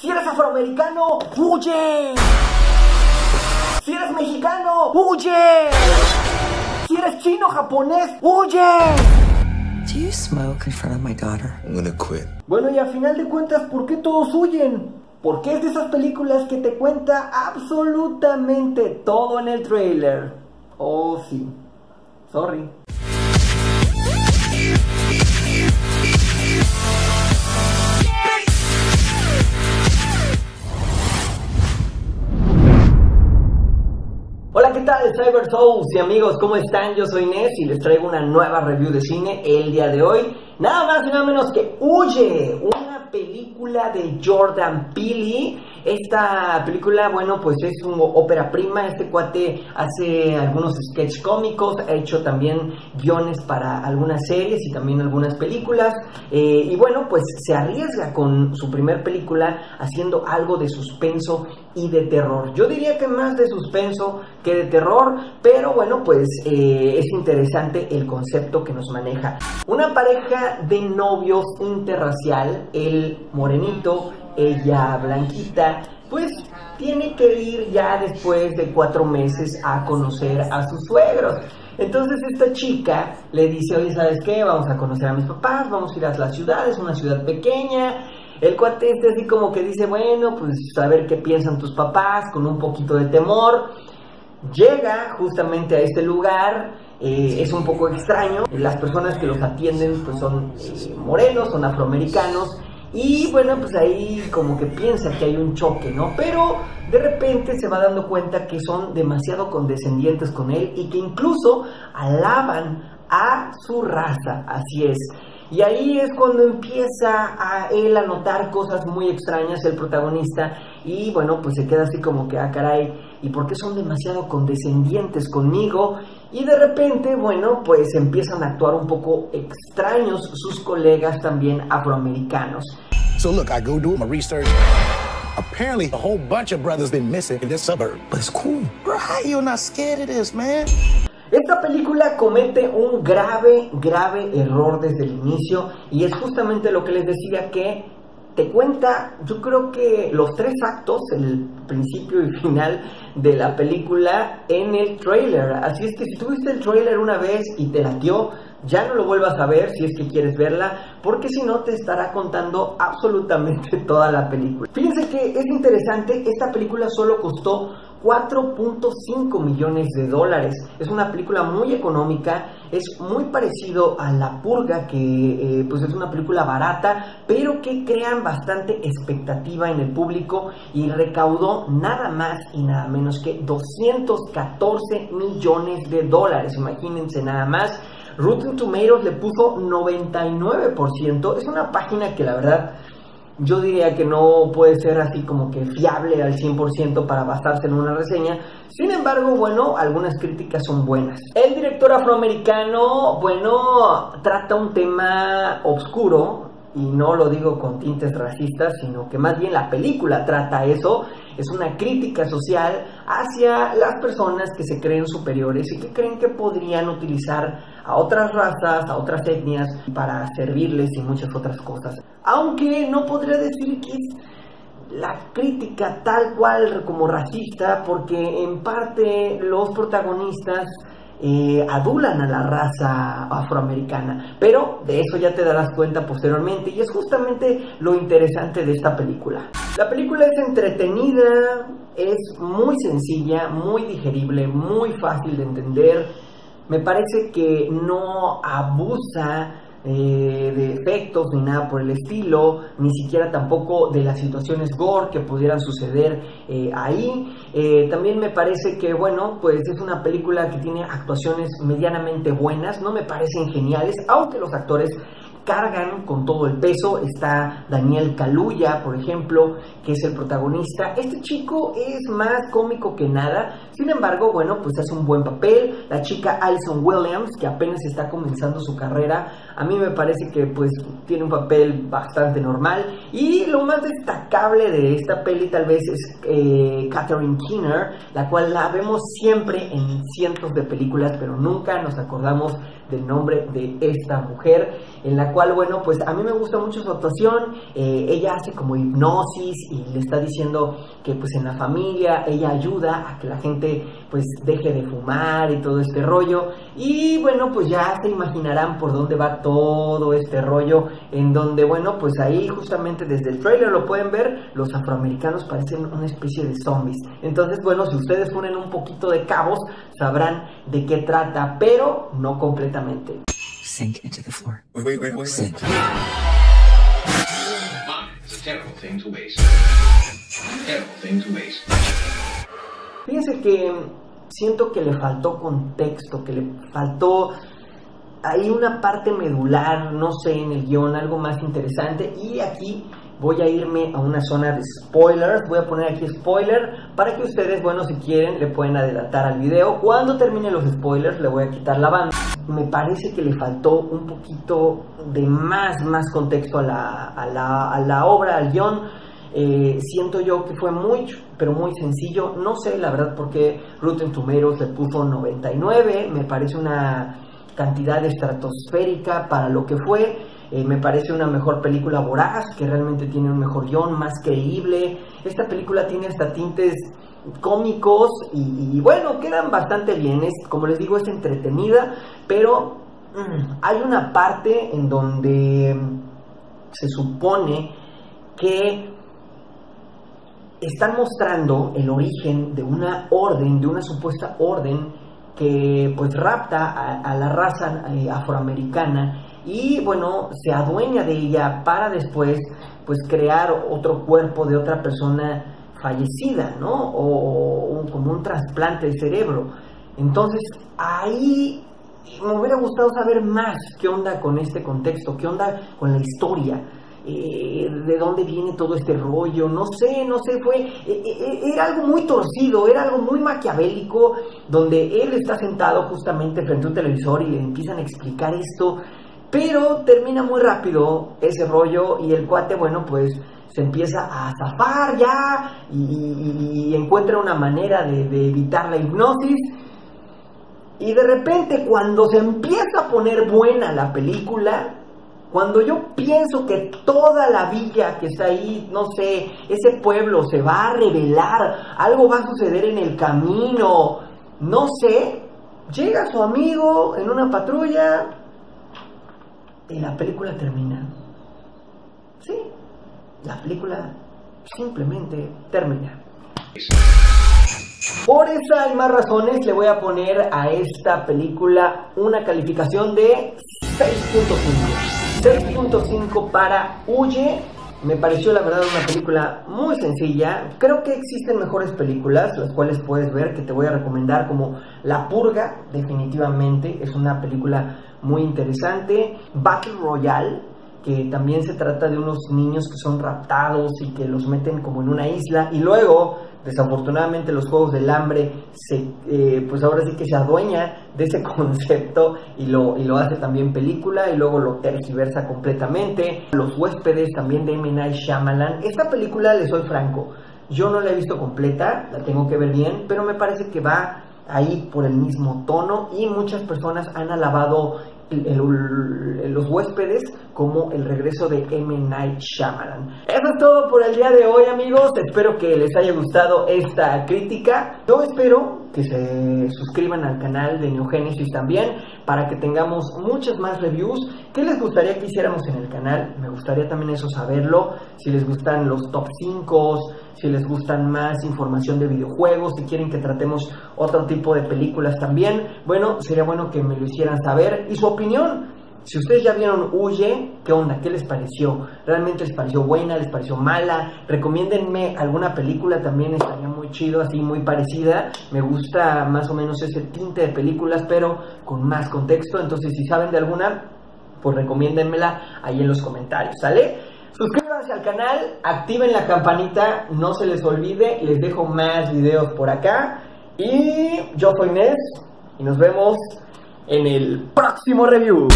Si eres afroamericano, huye. Si eres mexicano, huye. Si eres chino, japonés, huye. Do you smoke in front of my daughter? I'm gonna quit. Bueno, y a final de cuentas, ¿por qué todos huyen? Porque es de esas películas que te cuenta absolutamente todo en el trailer. Oh, sí. Sorry. Cyber Souls y amigos, ¿cómo están? Yo soy Nes y les traigo una nueva review de cine el día de hoy. Nada más y nada menos que Huye, una película de Jordan Peele. Esta película, bueno, pues es una ópera prima. Este cuate hace algunos sketch cómicos, ha hecho también guiones para algunas series y también algunas películas. Eh, y bueno, pues se arriesga con su primer película haciendo algo de suspenso y de terror. Yo diría que más de suspenso que de terror, pero bueno, pues eh, es interesante el concepto que nos maneja. Una pareja de novios interracial, el morenito, ella blanquita, pues tiene que ir ya después de cuatro meses a conocer a sus suegros. Entonces esta chica le dice, oye, ¿sabes qué? Vamos a conocer a mis papás, vamos a ir a la ciudad, es una ciudad pequeña. El cuate este así como que dice, bueno, pues a ver qué piensan tus papás, con un poquito de temor. Llega justamente a este lugar, eh, es un poco extraño, las personas que los atienden pues son eh, morenos, son afroamericanos, y bueno, pues ahí como que piensa que hay un choque, ¿no? Pero de repente se va dando cuenta que son demasiado condescendientes con él y que incluso alaban a su raza, así es. Y ahí es cuando empieza a él a notar cosas muy extrañas, el protagonista, y bueno, pues se queda así como que, ah, caray, ¿y por qué son demasiado condescendientes conmigo? Y de repente, bueno, pues empiezan a actuar un poco extraños sus colegas también afroamericanos. So look, I go do my research. Apparently, a whole bunch of brothers been missing in this suburb. But it's cool. Bro, how you not scared of this, man? Esta película comete un grave, grave error desde el inicio y es justamente lo que les decía que te cuenta, yo creo que los tres actos, el principio y final de la película en el trailer. Así es que si tuviste el trailer una vez y te latió, ya no lo vuelvas a ver si es que quieres verla, porque si no te estará contando absolutamente toda la película. Fíjense que es interesante, esta película solo costó 4.5 millones de dólares. Es una película muy económica, es muy parecido a La Purga, que eh, pues es una película barata, pero que crean bastante expectativa en el público y recaudó nada más y nada menos que 214 millones de dólares. Imagínense nada más. Rotten Tomatoes le puso 99%. Es una página que la verdad yo diría que no puede ser así como que fiable al 100% para basarse en una reseña. Sin embargo, bueno, algunas críticas son buenas. El director afroamericano, bueno, trata un tema oscuro, y no lo digo con tintes racistas, sino que más bien la película trata eso, es una crítica social hacia las personas que se creen superiores y que creen que podrían utilizar a otras razas, a otras etnias para servirles y muchas otras cosas. Aunque no podría decir que es la crítica tal cual como racista, porque en parte los protagonistas eh, adulan a la raza afroamericana. Pero de eso ya te darás cuenta posteriormente y es justamente lo interesante de esta película. La película es entretenida, es muy sencilla, muy digerible, muy fácil de entender. Me parece que no abusa eh, de efectos ni nada por el estilo, ni siquiera tampoco de las situaciones gore que pudieran suceder eh, ahí. Eh, también me parece que, bueno, pues es una película que tiene actuaciones medianamente buenas, no me parecen geniales, aunque los actores cargan con todo el peso. Está Daniel Kaluuya, por ejemplo, que es el protagonista. Este chico es más cómico que nada. Sin embargo, bueno, pues hace un buen papel. La chica Alison Williams, que apenas está comenzando su carrera, a mí me parece que pues tiene un papel bastante normal. Y lo más destacable de esta peli tal vez es eh, Catherine Keener, la cual la vemos siempre en cientos de películas, pero nunca nos acordamos del nombre de esta mujer, en la cual, bueno, pues a mí me gusta mucho su actuación, eh, ella hace como hipnosis y le está diciendo que pues en la familia ella ayuda a que la gente pues deje de fumar y todo este rollo, y bueno, pues ya se imaginarán por dónde va todo este rollo, en donde, bueno, pues ahí justamente desde el trailer lo pueden ver, los afroamericanos parecen una especie de zombies, entonces, bueno, si ustedes ponen un poquito de cabos, sabrán de qué trata, pero no completamente. Sink into the floor. Wait, wait, wait, wait. Sink. Mom, it's a terrible thing to waste. Terrible thing to waste. Fíjense que siento que le faltó contexto, que le faltó ahí una parte medular, no sé, en el guion, algo más interesante. Y aquí voy a irme a una zona de spoilers. Voy a poner aquí spoiler para que ustedes, bueno, si quieren, le pueden adelantar al video. Cuando termine los spoilers, le voy a quitar la banda. Me parece que le faltó un poquito de más, más contexto a la, a la, a la obra, al guion. Eh, siento yo que fue muy, pero muy sencillo. No sé, la verdad, por qué Rotten Tomatoes le puso 99. Me parece una cantidad estratosférica para lo que fue. Eh, me parece una mejor película voraz, que realmente tiene un mejor guion, más creíble. Esta película tiene hasta tintes cómicos y, bueno, quedan bastante bien. Es, como les digo, es entretenida, pero mm, hay una parte en donde se supone que están mostrando el origen de una orden, de una supuesta orden que pues rapta a, la raza eh, afroamericana y bueno, se adueña de ella para después pues crear otro cuerpo de otra persona fallecida, ¿no? O, o como un trasplante de cerebro. Entonces, ahí me hubiera gustado saber más qué onda con este contexto, qué onda con la historia, eh, de dónde viene todo este rollo, no sé, no sé, fue, eh, eh, era algo muy torcido, era algo muy maquiavélico, donde él está sentado justamente frente a un televisor y le empiezan a explicar esto, pero termina muy rápido ese rollo y el cuate, bueno, pues se empieza a zafar ya y, encuentra una manera de evitar la hipnosis. Y de repente cuando se empieza a poner buena la película, cuando yo pienso que toda la villa que está ahí, no sé, ese pueblo se va a revelar, algo va a suceder en el camino, no sé, llega su amigo en una patrulla y la película termina. Sí, la película simplemente termina. Por esa y más razones le voy a poner a esta película una calificación de 6.5. 6.5 para Huye. Me pareció la verdad una película muy sencilla. Creo que existen mejores películas, las cuales puedes ver, que te voy a recomendar como La Purga, definitivamente. Es una película muy interesante. Battle Royale, que también se trata de unos niños que son raptados y que los meten como en una isla y luego desafortunadamente los juegos del hambre se eh, pues ahora sí que se adueña de ese concepto y lo, y lo hace también película y luego lo tergiversa completamente los huéspedes también de. Night Shyamalan esta película les soy franco yo no la he visto completa la tengo que ver bien pero me parece que va ahí por el mismo tono y muchas personas han alabado el- los huéspedes como el regreso de M. Night Shyamalan. Eso es todo por el día de hoy amigos, espero que les haya gustado esta crítica. Yo espero que se suscriban al canal de Neogénesis también para que tengamos muchas más reviews. ¿Qué les gustaría que hiciéramos en el canal? Me gustaría también eso saberlo. Si les gustan los top 5, si les gustan más información de videojuegos, si quieren que tratemos otro tipo de películas también, bueno, sería bueno que me lo hicieran saber y su opinión. Si ustedes ya vieron Huye, ¿qué onda? ¿Qué les pareció? ¿Realmente les pareció buena? ¿Les pareció mala? Recomiéndenme alguna película también, estaría muy chido, así muy parecida. Me gusta más o menos ese tinte de películas, pero con más contexto. Entonces, si saben de alguna, pues recomiéndenmela ahí en los comentarios, ¿sale? Suscríbanse al canal, activen la campanita, no se les olvide, les dejo más videos por acá. Y yo soy Nes y nos vemos en el próximo review.